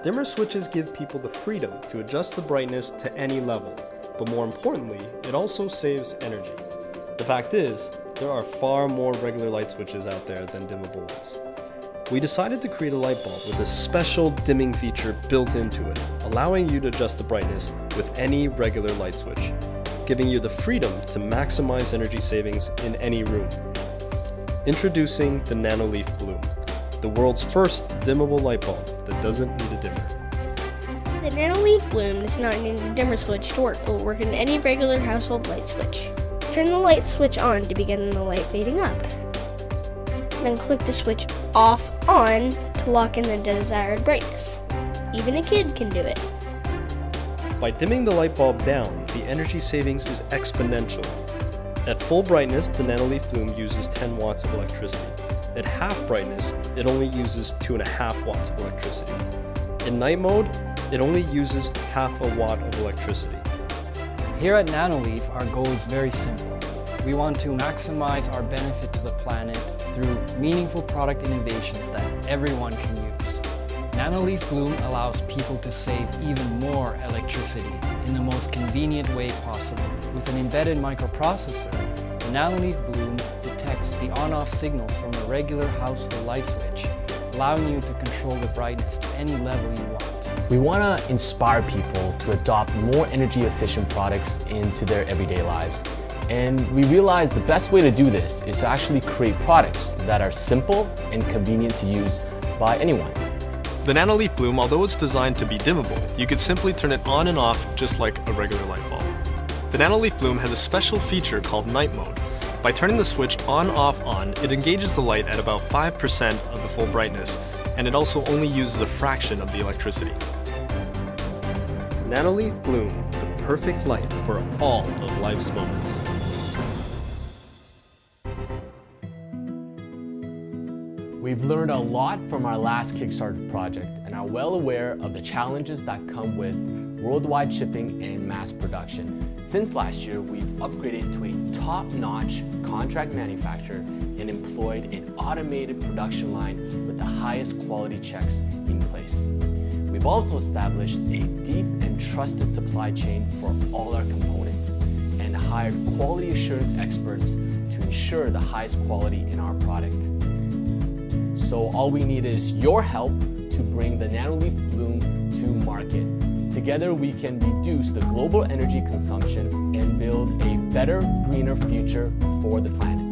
Dimmer switches give people the freedom to adjust the brightness to any level, but more importantly, it also saves energy. The fact is, there are far more regular light switches out there than dimmable ones. We decided to create a light bulb with a special dimming feature built into it, allowing you to adjust the brightness with any regular light switch, giving you the freedom to maximize energy savings in any room. Introducing the Nanoleaf Bloom, the world's first dimmable light bulb that doesn't need a dimmer. The Nanoleaf Bloom does not need a dimmer switch to work. It will work in any regular household light switch. Turn the light switch on to begin the light fading up. Then click the switch off on to lock in the desired brightness. Even a kid can do it. By dimming the light bulb down, the energy savings is exponential. At full brightness, the Nanoleaf Bloom uses 10 watts of electricity. At half brightness, it only uses 2.5 watts of electricity. In night mode, it only uses half a watt of electricity. Here at Nanoleaf, our goal is very simple. We want to maximize our benefit to the planet through meaningful product innovations that everyone can use. Nanoleaf Bloom allows people to save even more electricity in the most convenient way possible. With an embedded microprocessor, the Nanoleaf Bloom detects the on-off signals from a regular household light switch, allowing you to control the brightness to any level you want. We want to inspire people to adopt more energy efficient products into their everyday lives. And we realize the best way to do this is to actually create products that are simple and convenient to use by anyone. The Nanoleaf Bloom, although it's designed to be dimmable, you could simply turn it on and off just like a regular light bulb. The Nanoleaf Bloom has a special feature called night mode. By turning the switch on off on, it engages the light at about 5% of the full brightness, and it also only uses a fraction of the electricity. Nanoleaf Bloom, the perfect light for all of life's moments. We've learned a lot from our last Kickstarter project and are well aware of the challenges that come with worldwide shipping and mass production. Since last year, we've upgraded to a top-notch contract manufacturer and employed an automated production line with the highest quality checks in place. We've also established a deep and trusted supply chain for all our components and hired quality assurance experts to ensure the highest quality in our product. So all we need is your help to bring the Nanoleaf Bloom to market. Together we can reduce the global energy consumption and build a better, greener future for the planet.